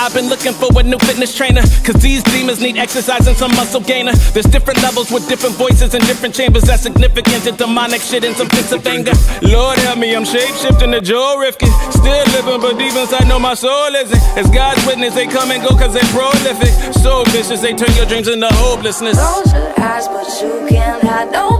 I've been looking for a new fitness trainer. Cause these demons need exercise and some muscle gainer. There's different levels with different voices in different chambers. That's significant to demonic shit and some fits of anger. Lord help me, I'm shape shifting to Joel Rifkin. Still living, but deep inside know my soul isn't. As God's witness, they come and go cause they prolific. So vicious, they turn your dreams into hopelessness. Close your eyes, but you can't hide. Nobody's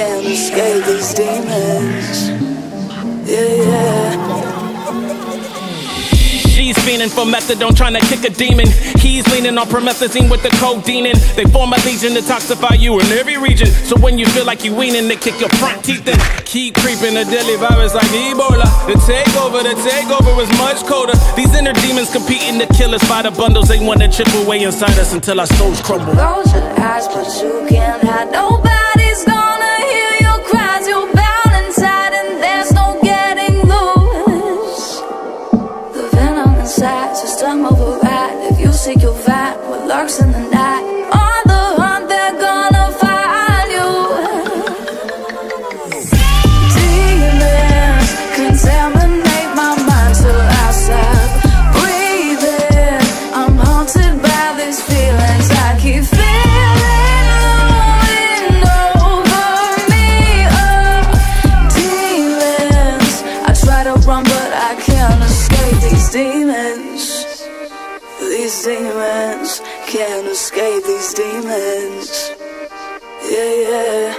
I try to run, but I can't escape these demons. These demons can't escape these demons. Yeah, yeah. She's fiending for methadone, trying to kick a demon. He's leaning on promethazine with the codeine. in. They form a legion to toxify you in every region. So when you feel like you weaning, they kick your front teeth in. Keep creeping, a deadly virus like Ebola. The takeover, the takeover is much colder. These inner demons competing to kill us by the bundles. They wanna chip away inside us until our souls crumble. Close your eyes, but you can't hide. Nobody's inside, stung override. If you seek, you'll find what lurks in the night. On the hunt, they're gonna find you. Demons contaminate my mind till I stop breathing. I'm haunted by these feelings. I keep feeling looming over me. Oh, demons. I try to run, but I can't escape these demons. Demons can't escape these demons. Yeah, yeah.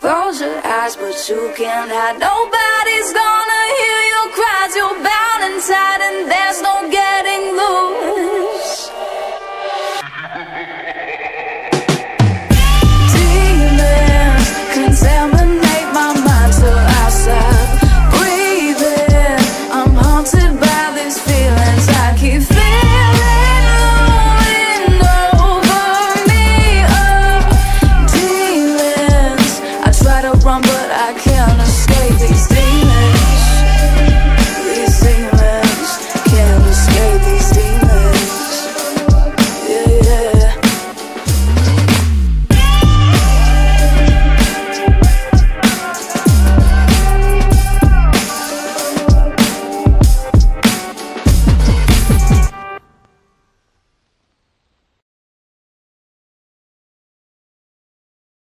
Close your eyes, but you can't hide. Nobody's gonna hear your cries. You're bound inside, and there's no.